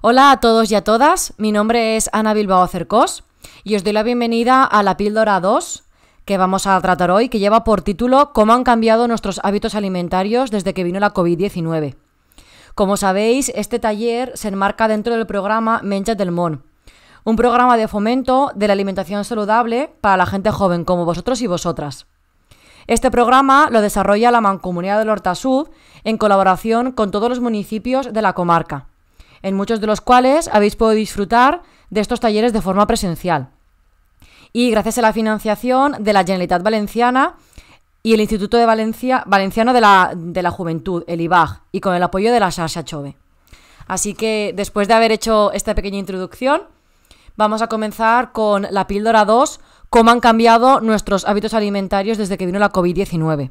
Hola a todos y a todas, mi nombre es Ana Bilbao Cercos y os doy la bienvenida a la píldora 2 que vamos a tratar hoy, que lleva por título Cómo han cambiado nuestros hábitos alimentarios desde que vino la COVID-19. Como sabéis, este taller se enmarca dentro del programa Menja del Mon, un programa de fomento de la alimentación saludable para la gente joven como vosotros y vosotras. Este programa lo desarrolla la Mancomunidad del Hortasud en colaboración con todos los municipios de la comarca, en muchos de los cuales habéis podido disfrutar de estos talleres de forma presencial. Y gracias a la financiación de la Generalitat Valenciana y el Instituto de Valencia, Valenciano de la, de la Juventud, el IBAG, y con el apoyo de la Sasha Chove. Así que después de haber hecho esta pequeña introducción, vamos a comenzar con la píldora 2 cómo han cambiado nuestros hábitos alimentarios desde que vino la COVID-19.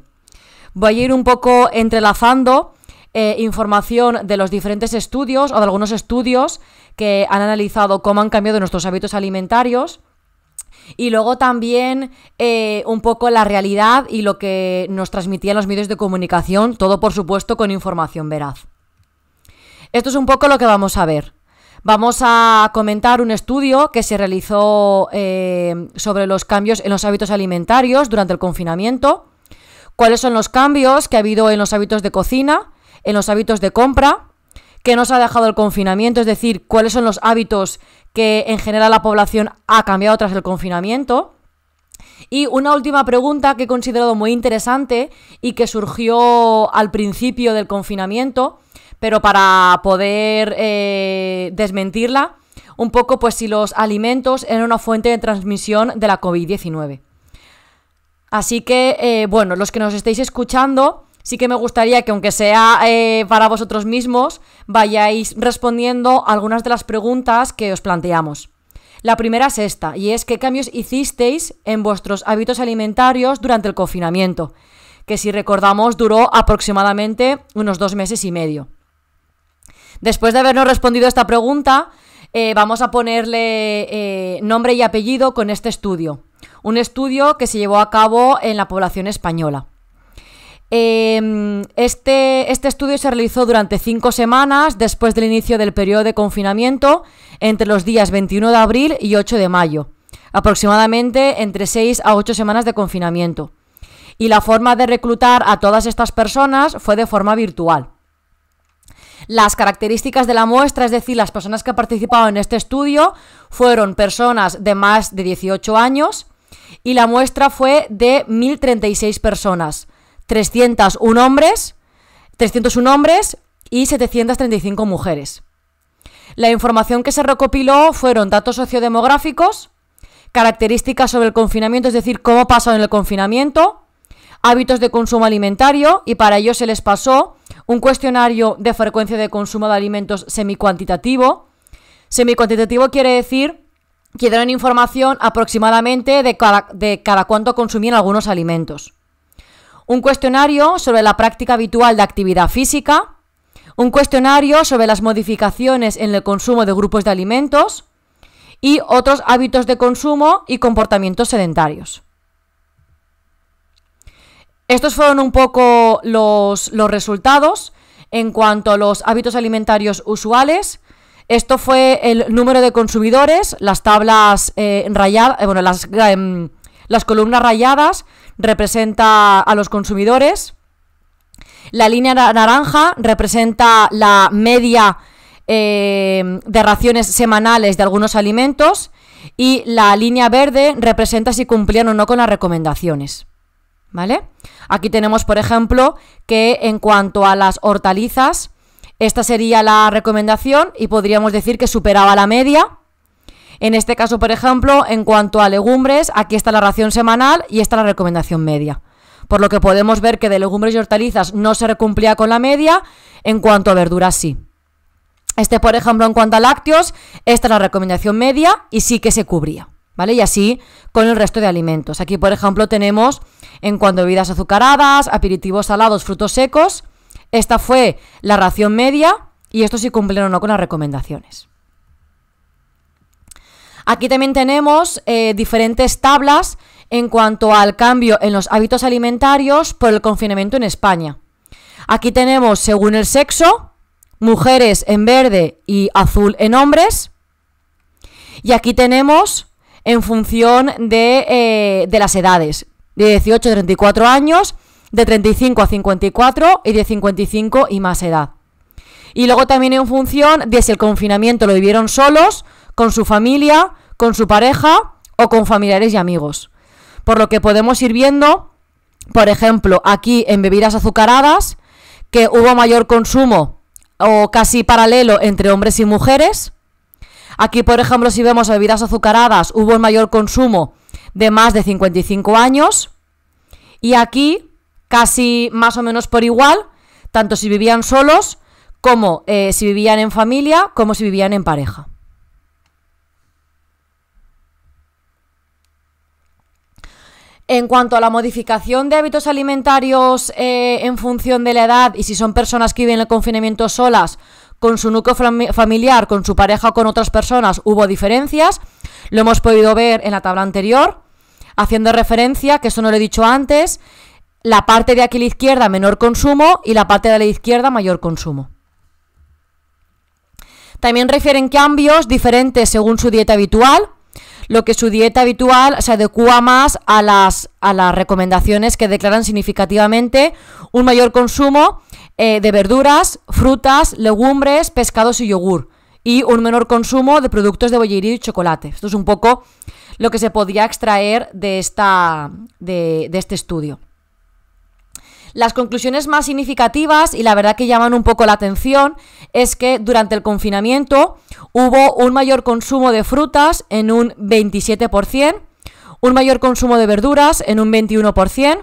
Voy a ir un poco entrelazando eh, información de los diferentes estudios o de algunos estudios que han analizado cómo han cambiado nuestros hábitos alimentarios. Y luego también eh, un poco la realidad y lo que nos transmitían los medios de comunicación, todo por supuesto con información veraz. Esto es un poco lo que vamos a ver. Vamos a comentar un estudio que se realizó eh, sobre los cambios en los hábitos alimentarios durante el confinamiento, cuáles son los cambios que ha habido en los hábitos de cocina, en los hábitos de compra, qué nos ha dejado el confinamiento, es decir, cuáles son los hábitos que en general la población ha cambiado tras el confinamiento. Y una última pregunta que he considerado muy interesante y que surgió al principio del confinamiento, pero para poder eh, desmentirla, un poco pues si los alimentos eran una fuente de transmisión de la COVID-19. Así que, eh, bueno, los que nos estéis escuchando, sí que me gustaría que aunque sea eh, para vosotros mismos, vayáis respondiendo algunas de las preguntas que os planteamos. La primera es esta, y es qué cambios hicisteis en vuestros hábitos alimentarios durante el confinamiento, que si recordamos duró aproximadamente unos dos meses y medio. Después de habernos respondido a esta pregunta, eh, vamos a ponerle eh, nombre y apellido con este estudio. Un estudio que se llevó a cabo en la población española. Em, este, este, estudio se realizó durante cinco semanas después del inicio del periodo de confinamiento entre los días 21 de abril y 8 de mayo, aproximadamente entre 6 a 8 semanas de confinamiento. Y la forma de reclutar a todas estas personas fue de forma virtual. Las características de la muestra, es decir, las personas que participaron en este estudio, fueron personas de más de 18 años y la muestra fue de 1.036 personas, 301 hombres, 301 hombres y 735 mujeres. La información que se recopiló fueron datos sociodemográficos, características sobre el confinamiento, es decir, cómo pasó en el confinamiento, hábitos de consumo alimentario y para ello se les pasó un cuestionario de frecuencia de consumo de alimentos semicuantitativo. Semicuantitativo quiere decir que dieron información aproximadamente de cada, de cada cuánto consumían algunos alimentos. Un cuestionario sobre la práctica habitual de actividad física. Un cuestionario sobre las modificaciones en el consumo de grupos de alimentos. Y otros hábitos de consumo y comportamientos sedentarios. Estos fueron un poco los, resultados en cuanto a los hábitos alimentarios usuales. Esto fue el número de consumidores, las tablas eh, rayadas, eh, bueno, las, em, las columnas rayadas representa a los consumidores. La línea naranja representa la media eh, de raciones semanales de algunos alimentos y la línea verde representa si cumplían o no con las recomendaciones. ¿Vale? Aquí tenemos, por ejemplo, que en cuanto a las hortalizas, esta sería la recomendación y podríamos decir que superaba la media. En este caso, por ejemplo, en cuanto a legumbres, aquí está la ración semanal y esta la recomendación media. Por lo que podemos ver que de legumbres y hortalizas no se cumplía con la media, en cuanto a verduras sí. Este, por ejemplo, en cuanto a lácteos, esta es la recomendación media y sí que se cubría. ¿Vale? Y así con el resto de alimentos. Aquí, por ejemplo, tenemos en cuanto a bebidas azucaradas, aperitivos salados, frutos secos. Esta fue la ración media y esto sí cumplieron o no con las recomendaciones. Aquí también tenemos eh, diferentes tablas en cuanto al cambio en los hábitos alimentarios por el confinamiento en España. Aquí tenemos según el sexo, mujeres en verde y azul en hombres. Y aquí tenemos en función de, eh, de las edades, de 18 a 34 años, de 35 a 54 y de 55 y más edad. Y luego también en función de si el confinamiento lo vivieron solos, con su familia, con su pareja o con familiares y amigos. Por lo que podemos ir viendo, por ejemplo, aquí en bebidas azucaradas, que hubo mayor consumo o casi paralelo entre hombres y mujeres. Aquí, por ejemplo, si vemos bebidas azucaradas, hubo un mayor consumo de más de 55 años. Y aquí, casi más o menos por igual, tanto si vivían solos como eh, si vivían en familia, como si vivían en pareja. En cuanto a la modificación de hábitos alimentarios eh, en función de la edad y si son personas que viven en el confinamiento solas, con su núcleo familiar, con su pareja o con otras personas, hubo diferencias. Lo hemos podido ver en la tabla anterior, haciendo referencia, que eso no lo he dicho antes, la parte de aquí a la izquierda menor consumo y la parte de la izquierda mayor consumo. También refieren cambios diferentes según su dieta habitual, lo que su dieta habitual se adecua más a las, a las recomendaciones que declaran significativamente un mayor consumo eh, de verduras, frutas, legumbres, pescados y yogur, y un menor consumo de productos de bollería y chocolate. Esto es un poco lo que se podía extraer de, esta, de, de este estudio. Las conclusiones más significativas y la verdad que llaman un poco la atención es que durante el confinamiento hubo un mayor consumo de frutas en un 27%, un mayor consumo de verduras en un 21%,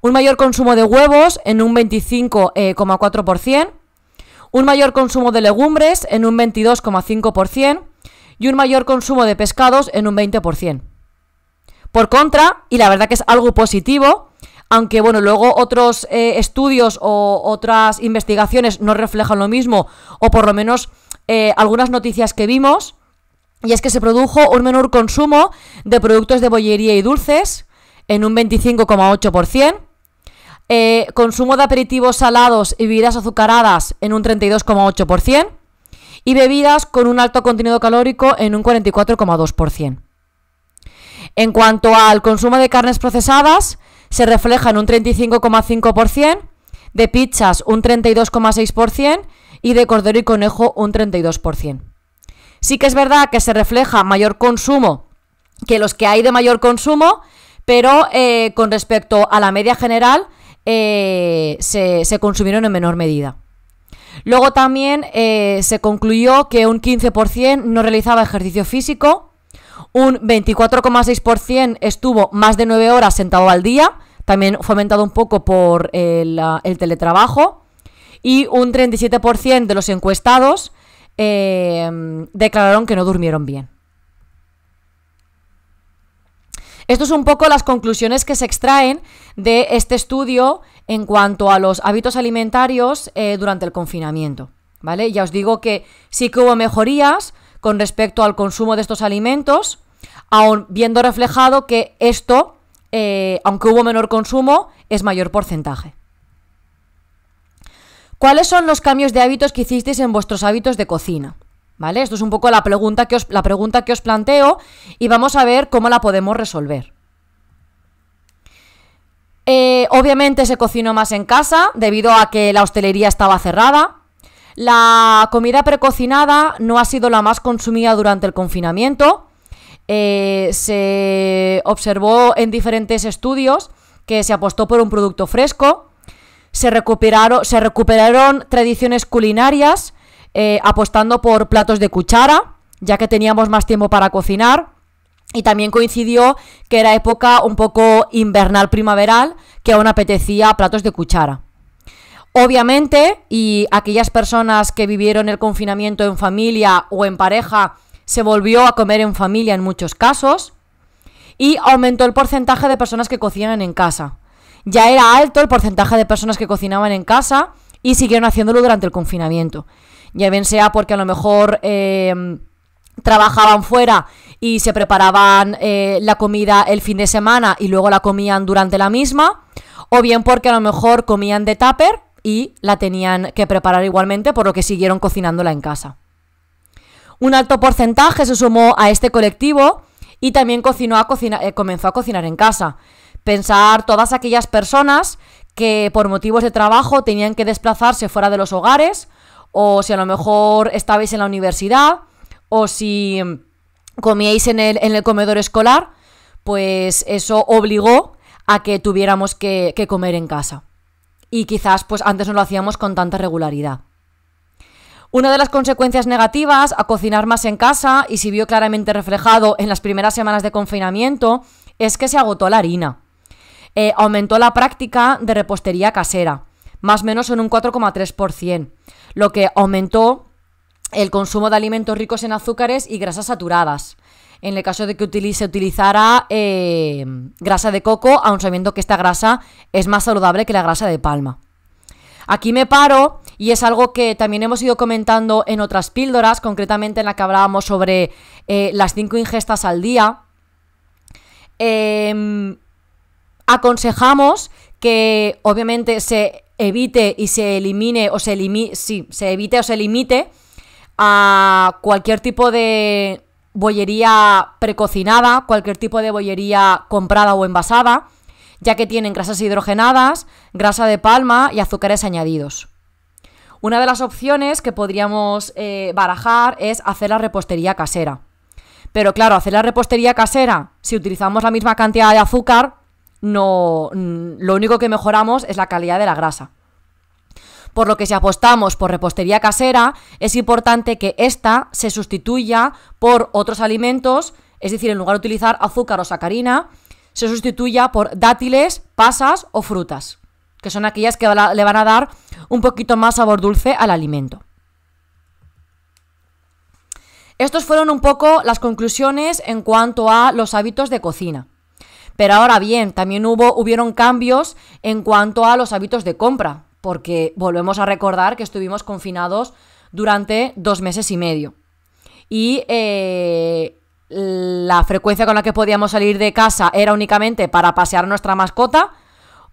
un mayor consumo de huevos en un 25,4%, un mayor consumo de legumbres en un 22,5% y un mayor consumo de pescados en un 20%. Por contra, y la verdad que es algo positivo, aunque bueno, luego otros eh, estudios o otras investigaciones no reflejan lo mismo, o por lo menos eh, algunas noticias que vimos, y es que se produjo un menor consumo de productos de bollería y dulces en un 25,8%, eh, consumo de aperitivos salados y bebidas azucaradas en un 32,8%, y bebidas con un alto contenido calórico en un 44,2%. En cuanto al consumo de carnes procesadas, se refleja en un 35,5%, de pizzas un 32,6% y de cordero y conejo un 32%. Sí que es verdad que se refleja mayor consumo que los que hay de mayor consumo, pero eh, con respecto a la media general eh, se, consumieron en menor medida. Luego también eh, se concluyó que un 15% no realizaba ejercicio físico, un 24,6% estuvo más de 9 horas sentado al día, también fomentado un poco por el, teletrabajo, y un 37% de los encuestados eh, declararon que no durmieron bien. Esto es un poco las conclusiones que se extraen de este estudio en cuanto a los hábitos alimentarios eh, durante el confinamiento. ¿Vale? Ya os digo que sí que hubo mejorías con respecto al consumo de estos alimentos, aun viendo reflejado que esto eh, aunque hubo menor consumo, es mayor porcentaje. ¿Cuáles son los cambios de hábitos que hicisteis en vuestros hábitos de cocina? ¿Vale? Esto es un poco la pregunta que os, la pregunta que os planteo y vamos a ver cómo la podemos resolver. Eh, obviamente se cocinó más en casa debido a que la hostelería estaba cerrada. La comida precocinada no ha sido la más consumida durante el confinamiento. Eh, se observó en diferentes estudios que se apostó por un producto fresco, se recuperaron, tradiciones culinarias eh, apostando por platos de cuchara, ya que teníamos más tiempo para cocinar. Y también coincidió que era época un poco invernal primaveral, que aún apetecía platos de cuchara. Obviamente, y aquellas personas que vivieron el confinamiento en familia o en pareja se volvió a comer en familia en muchos casos y aumentó el porcentaje de personas que cocinan en casa. Ya era alto el porcentaje de personas que cocinaban en casa y siguieron haciéndolo durante el confinamiento. Ya bien sea porque a lo mejor em, trabajaban fuera y se preparaban eh, la comida el fin de semana y luego la comían durante la misma, o bien porque a lo mejor comían de tupper y la tenían que preparar igualmente, por lo que siguieron cocinándola en casa. Un alto porcentaje se sumó a este colectivo y también cocinó a eh, comenzó a cocinar en casa. Pensar todas aquellas personas que por motivos de trabajo tenían que desplazarse fuera de los hogares, o si a lo mejor estabais en la universidad, o si comíais en el, en el comedor escolar, pues eso obligó a que tuviéramos que, que comer en casa. Y quizás pues antes no lo hacíamos con tanta regularidad. Una de las consecuencias negativas a cocinar más en casa, y se vio claramente reflejado en las primeras semanas de confinamiento, es que se agotó la harina. Eh, aumentó la práctica de repostería casera, más o menos en un 4,3%, lo que aumentó el consumo de alimentos ricos en azúcares y grasas saturadas. En el caso de que se utilizara eh, grasa de coco, aun sabiendo que esta grasa es más saludable que la grasa de palma. Aquí me paro y es algo que también hemos ido comentando en otras píldoras, concretamente en la que hablábamos sobre eh, las 5 ingestas al día. Em, aconsejamos que obviamente se evite y se elimine o se elimine, sí, se evite o se limite a cualquier tipo de bollería precocinada, cualquier tipo de bollería comprada o envasada, ya que tienen grasas hidrogenadas, grasa de palma y azúcares añadidos. Una de las opciones que podríamos eh, barajar es hacer la repostería casera. Pero claro, hacer la repostería casera, si utilizamos la misma cantidad de azúcar, no, lo único que mejoramos es la calidad de la grasa. Por lo que si apostamos por repostería casera, es importante que ésta se sustituya por otros alimentos, es decir, en lugar de utilizar azúcar o sacarina, se sustituya por dátiles, pasas o frutas, que son aquellas que le van a dar un poquito más sabor dulce al alimento. Estos fueron un poco las conclusiones en cuanto a los hábitos de cocina. Pero ahora bien, también hubo, hubieron cambios en cuanto a los hábitos de compra, porque volvemos a recordar que estuvimos confinados durante dos meses y medio. Y eh, la frecuencia con la que podíamos salir de casa era únicamente para pasear nuestra mascota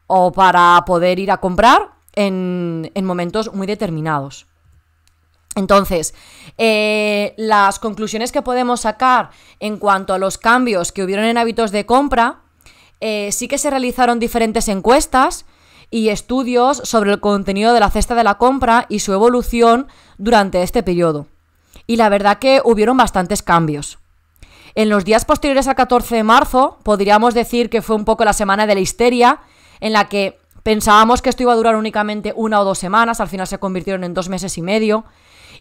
o para poder ir a comprar en, momentos muy determinados. Entonces, eh, las conclusiones que podemos sacar en cuanto a los cambios que hubieron en hábitos de compra eh, sí que se realizaron diferentes encuestas y estudios sobre el contenido de la cesta de la compra y su evolución durante este periodo. Y la verdad que hubieron bastantes cambios. En los días posteriores al 14 de marzo, podríamos decir que fue un poco la semana de la histeria, en la que pensábamos que esto iba a durar únicamente una o dos semanas, al final se convirtieron en dos meses y medio,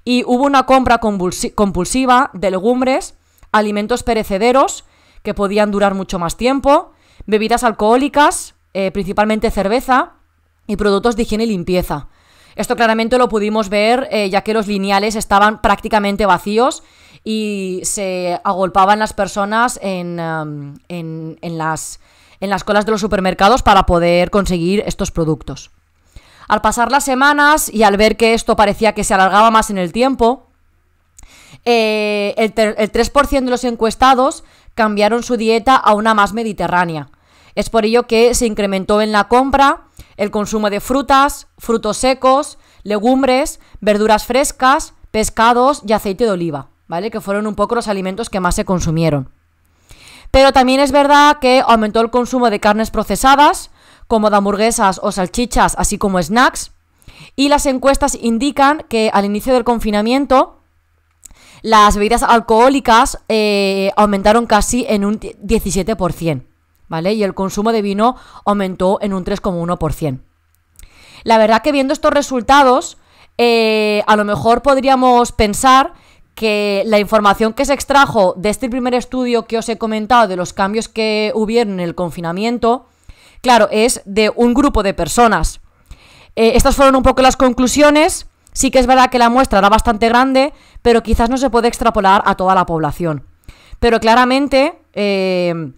y hubo una compra compulsiva de legumbres, alimentos perecederos, que podían durar mucho más tiempo, bebidas alcohólicas, eh, principalmente cerveza, y productos de higiene y limpieza. Esto claramente lo pudimos ver eh, ya que los lineales estaban prácticamente vacíos y se agolpaban las personas en, en, las, en las colas de los supermercados para poder conseguir estos productos. Al pasar las semanas y al ver que esto parecía que se alargaba más en el tiempo, eh, el, el 3% de los encuestados cambiaron su dieta a una más mediterránea. Es por ello que se incrementó en la compra el consumo de frutas, frutos secos, legumbres, verduras frescas, pescados y aceite de oliva, ¿vale? Que fueron un poco los alimentos que más se consumieron. Pero también es verdad que aumentó el consumo de carnes procesadas, como de hamburguesas o salchichas, así como snacks. Y las encuestas indican que al inicio del confinamiento las bebidas alcohólicas eh, aumentaron casi en un 17%, ¿vale? Y el consumo de vino aumentó en un 3,1%. La verdad que viendo estos resultados, eh, a lo mejor podríamos pensar que la información que se extrajo de este primer estudio que os he comentado de los cambios que hubieron en el confinamiento, claro, es de un grupo de personas. Eh, estas fueron un poco las conclusiones. Sí que es verdad que la muestra era bastante grande, pero quizás no se puede extrapolar a toda la población. Pero claramente eh,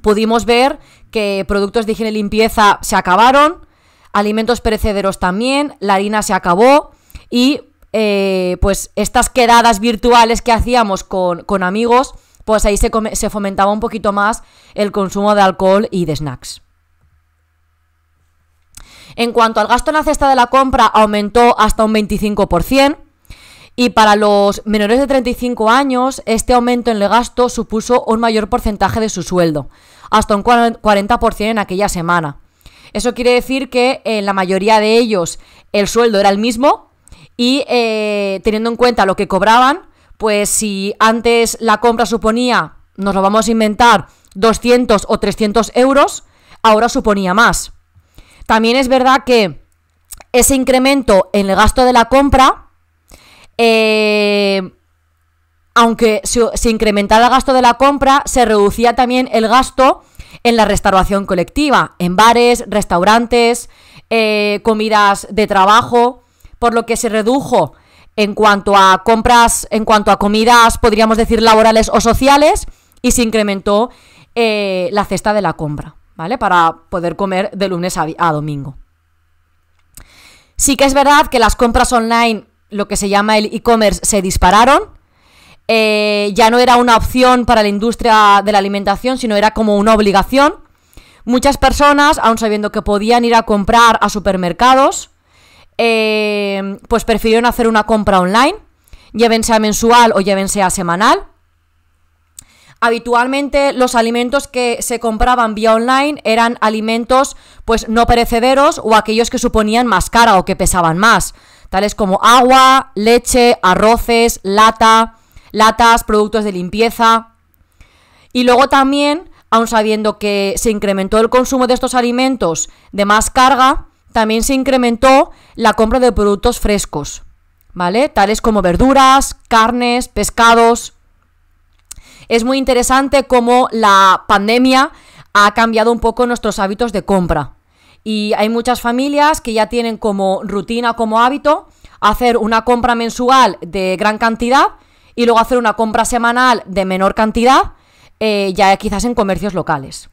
pudimos ver que productos de higiene y limpieza se acabaron, alimentos perecederos también, la harina se acabó y eh, pues estas quedadas virtuales que hacíamos con, amigos, pues ahí se, se fomentaba un poquito más el consumo de alcohol y de snacks. En cuanto al gasto en la cesta de la compra, aumentó hasta un 25%. Y para los menores de 35 años, este aumento en el gasto supuso un mayor porcentaje de su sueldo, hasta un 40% en aquella semana. Eso quiere decir que en la mayoría de ellos el sueldo era el mismo y eh, teniendo en cuenta lo que cobraban, pues si antes la compra suponía, nos lo vamos a inventar, 200 o 300 euros, ahora suponía más. También es verdad que ese incremento en el gasto de la compra, eh, aunque se, incrementara el gasto de la compra, se reducía también el gasto en la restauración colectiva, en bares, restaurantes, eh, comidas de trabajo, por lo que se redujo en cuanto a compras, en cuanto a comidas, podríamos decir laborales o sociales, y se incrementó eh, la cesta de la compra, ¿vale? Para poder comer de lunes a, domingo. Sí que es verdad que las compras online, lo que se llama el e-commerce, se dispararon. Eh, ya no era una opción para la industria de la alimentación, sino era como una obligación. Muchas personas, aun sabiendo que podían ir a comprar a supermercados, eh, pues prefirieron hacer una compra online, ya sea mensual o ya sea semanal. Habitualmente los alimentos que se compraban vía online eran alimentos pues no perecederos o aquellos que suponían más cara o que pesaban más, tales como agua, leche, arroces, lata, latas, productos de limpieza. Y luego también, aun sabiendo que se incrementó el consumo de estos alimentos de más carga, también se incrementó la compra de productos frescos, ¿vale? Tales como verduras, carnes, pescados es muy interesante cómo la pandemia ha cambiado un poco nuestros hábitos de compra. Y hay muchas familias que ya tienen como rutina, como hábito, hacer una compra mensual de gran cantidad y luego hacer una compra semanal de menor cantidad, eh, ya quizás en comercios locales.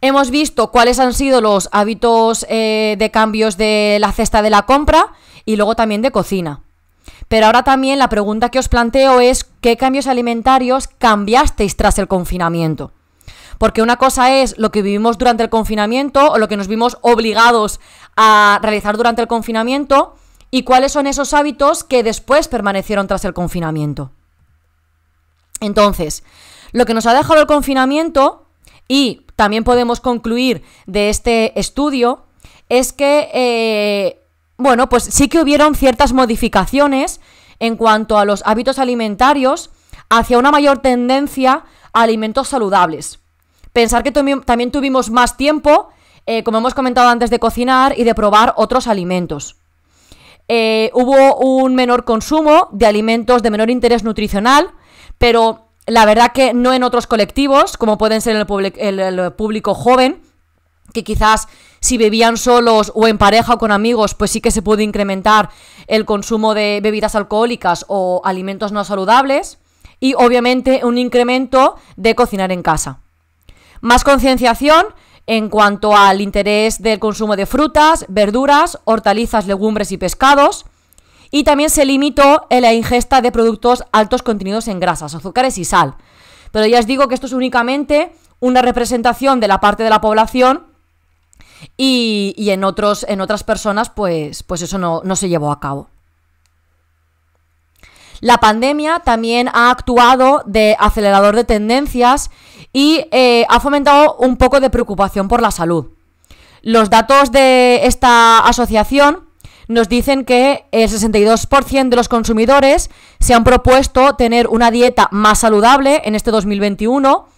Hemos visto cuáles han sido los hábitos eh, de cambios de la cesta de la compra y luego también de cocina. Pero ahora también la pregunta que os planteo es ¿qué cambios alimentarios cambiasteis tras el confinamiento? Porque una cosa es lo que vivimos durante el confinamiento o lo que nos vimos obligados a realizar durante el confinamiento y cuáles son esos hábitos que después permanecieron tras el confinamiento. Entonces, lo que nos ha dejado el confinamiento y también podemos concluir de este estudio es que eh, bueno, pues sí que hubieron ciertas modificaciones en cuanto a los hábitos alimentarios hacia una mayor tendencia a alimentos saludables. Pensar que también tuvimos más tiempo, eh, como hemos comentado antes, de cocinar y de probar otros alimentos. Eh, hubo un menor consumo de alimentos de menor interés nutricional, pero la verdad que no en otros colectivos, como pueden ser el, el público joven, que quizás si bebían solos o en pareja o con amigos, pues sí que se puede incrementar el consumo de bebidas alcohólicas o alimentos no saludables. Y obviamente un incremento de cocinar en casa. Más concienciación en cuanto al interés del consumo de frutas, verduras, hortalizas, legumbres y pescados. Y también se limitó en la ingesta de productos altos contenidos en grasas, azúcares y sal. Pero ya os digo que esto es únicamente una representación de la parte de la población y, en, otros, en otras personas, pues, pues eso no, se llevó a cabo. La pandemia también ha actuado de acelerador de tendencias y eh, ha fomentado un poco de preocupación por la salud. Los datos de esta asociación nos dicen que el 62% de los consumidores se han propuesto tener una dieta más saludable en este 2021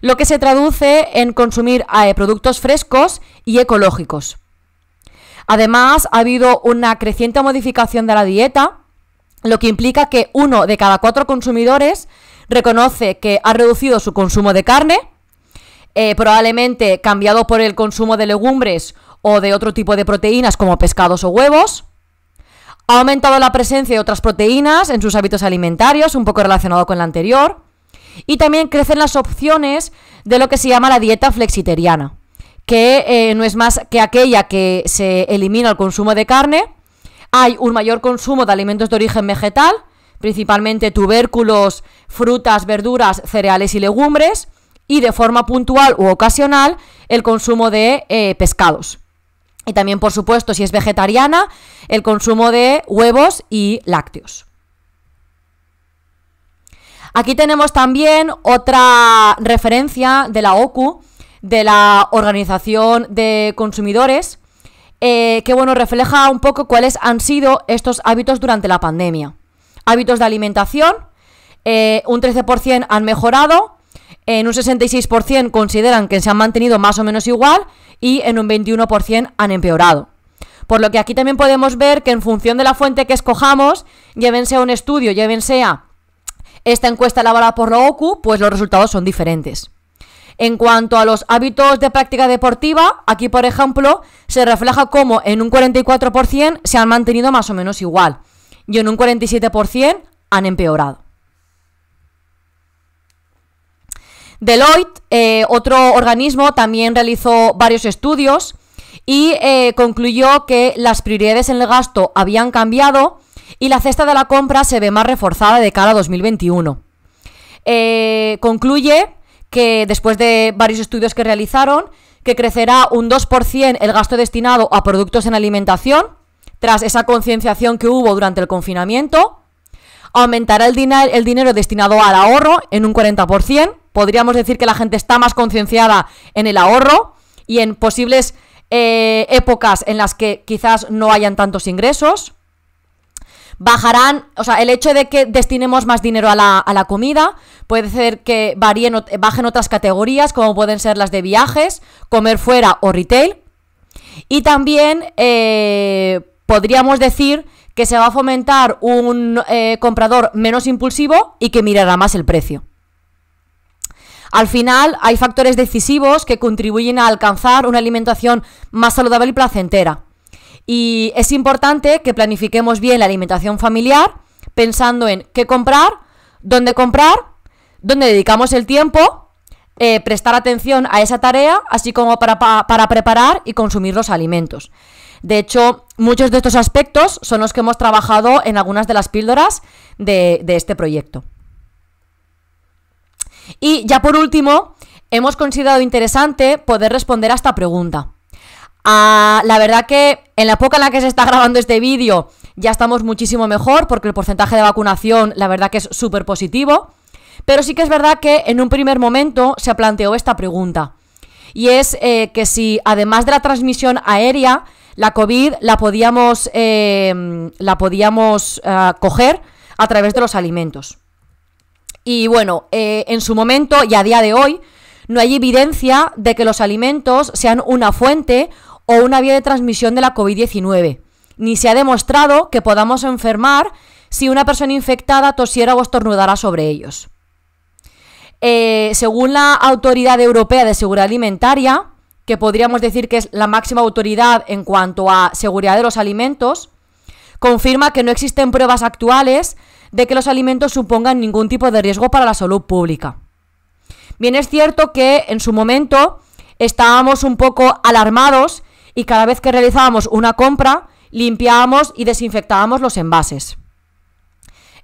lo que se traduce en consumir eh, productos frescos y ecológicos. Además, ha habido una creciente modificación de la dieta, lo que implica que uno de cada cuatro consumidores reconoce que ha reducido su consumo de carne, eh, probablemente cambiado por el consumo de legumbres o de otro tipo de proteínas como pescados o huevos. Ha aumentado la presencia de otras proteínas en sus hábitos alimentarios, un poco relacionado con la anterior. Y también crecen las opciones de lo que se llama la dieta flexiteriana, que eh, no es más que aquella que se elimina el consumo de carne, hay un mayor consumo de alimentos de origen vegetal, principalmente tubérculos, frutas, verduras, cereales y legumbres, y de forma puntual u ocasional el consumo de eh, pescados. Y también, por supuesto, si es vegetariana, el consumo de huevos y lácteos. Aquí tenemos también otra referencia de la OCU, de la Organización de Consumidores, eh, que bueno, refleja un poco cuáles han sido estos hábitos durante la pandemia. Hábitos de alimentación, eh, un 13% han mejorado, en un 66% consideran que se han mantenido más o menos igual y en un 21% han empeorado. Por lo que aquí también podemos ver que en función de la fuente que escojamos, lleven sea un estudio, lleven sea esta encuesta elaborada por la OCU, pues los resultados son diferentes. En cuanto a los hábitos de práctica deportiva, aquí por ejemplo se refleja cómo en un 44% se han mantenido más o menos igual y en un 47% han empeorado. Deloitte, eh, otro organismo, también realizó varios estudios y eh, concluyó que las prioridades en el gasto habían cambiado y la cesta de la compra se ve más reforzada de cara a 2021. Eh, concluye que después de varios estudios que realizaron, que crecerá un 2% el gasto destinado a productos en alimentación, tras esa concienciación que hubo durante el confinamiento, aumentará el, el dinero destinado al ahorro en un 40%, podríamos decir que la gente está más concienciada en el ahorro y en posibles eh, épocas en las que quizás no hayan tantos ingresos, bajarán, o sea, el hecho de que destinemos más dinero a la, comida puede ser que varíen, bajen otras categorías, como pueden ser las de viajes, comer fuera o retail. Y también eh, podríamos decir que se va a fomentar un eh, comprador menos impulsivo y que mirará más el precio. Al final hay factores decisivos que contribuyen a alcanzar una alimentación más saludable y placentera. Y es importante que planifiquemos bien la alimentación familiar pensando en qué comprar, dónde comprar, dónde dedicamos el tiempo, eh, prestar atención a esa tarea, así como para, para preparar y consumir los alimentos. De hecho, muchos de estos aspectos son los que hemos trabajado en algunas de las píldoras de, este proyecto. Y ya por último, hemos considerado interesante poder responder a esta pregunta. Ah, la verdad que en la época en la que se está grabando este vídeo ya estamos muchísimo mejor porque el porcentaje de vacunación la verdad que es súper positivo. Pero sí que es verdad que en un primer momento se planteó esta pregunta. Y es eh, que si además de la transmisión aérea, la COVID la podíamos, eh, la podíamos eh, coger a través de los alimentos. Y bueno, en su momento y a día de hoy, no hay evidencia de que los alimentos sean una fuente o una vía de transmisión de la COVID-19, ni se ha demostrado que podamos enfermar si una persona infectada tosiera o estornudara sobre ellos. Eh, según la Autoridad Europea de Seguridad Alimentaria, que podríamos decir que es la máxima autoridad en cuanto a seguridad de los alimentos, confirma que no existen pruebas actuales de que los alimentos supongan ningún tipo de riesgo para la salud pública. Bien es cierto que en su momento estábamos un poco alarmados y cada vez que realizábamos una compra limpiábamos y desinfectábamos los envases.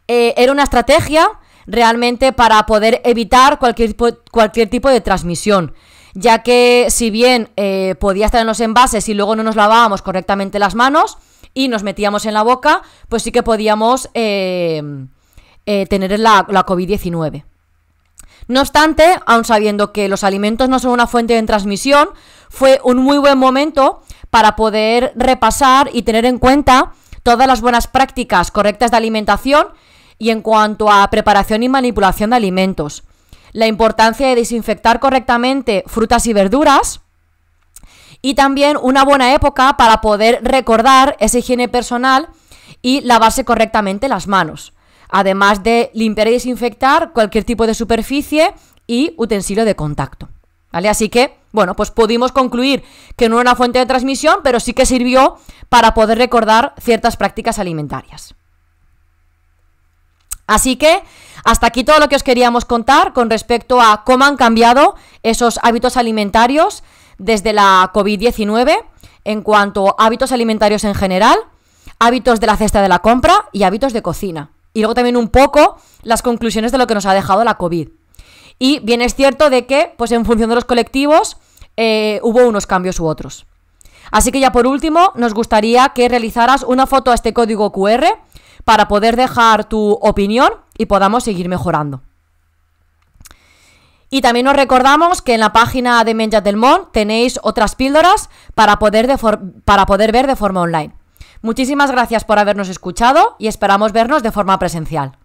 Eh, era una estrategia realmente para poder evitar cualquier, cualquier tipo de transmisión, ya que si bien eh, podía estar en los envases y luego no nos lavábamos correctamente las manos y nos metíamos en la boca, pues sí que podíamos eh, tener la, la COVID-19. No obstante, aun sabiendo que los alimentos no son una fuente de transmisión, fue un muy buen momento para poder repasar y tener en cuenta todas las buenas prácticas correctas de alimentación y en cuanto a preparación y manipulación de alimentos. La importancia de desinfectar correctamente frutas y verduras. Y también una buena época para poder recordar esa higiene personal y lavarse correctamente las manos además de limpiar y desinfectar cualquier tipo de superficie y utensilio de contacto. ¿Vale? Así que, bueno, pues pudimos concluir que no era una fuente de transmisión, pero sí que sirvió para poder recordar ciertas prácticas alimentarias. Así que hasta aquí todo lo que os queríamos contar con respecto a cómo han cambiado esos hábitos alimentarios desde la COVID-19 en cuanto a hábitos alimentarios en general, hábitos de la cesta de la compra y hábitos de cocina y luego también un poco las conclusiones de lo que nos ha dejado la COVID. Y bien es cierto de que, pues en función de los colectivos, eh, hubo unos cambios u otros. Así que ya por último, nos gustaría que realizaras una foto a este código QR para poder dejar tu opinión y podamos seguir mejorando. Y también os recordamos que en la página de Menja del Mon tenéis otras píldoras para poder, para poder ver de forma online. Muchísimas gracias por habernos escuchado y esperamos vernos de forma presencial.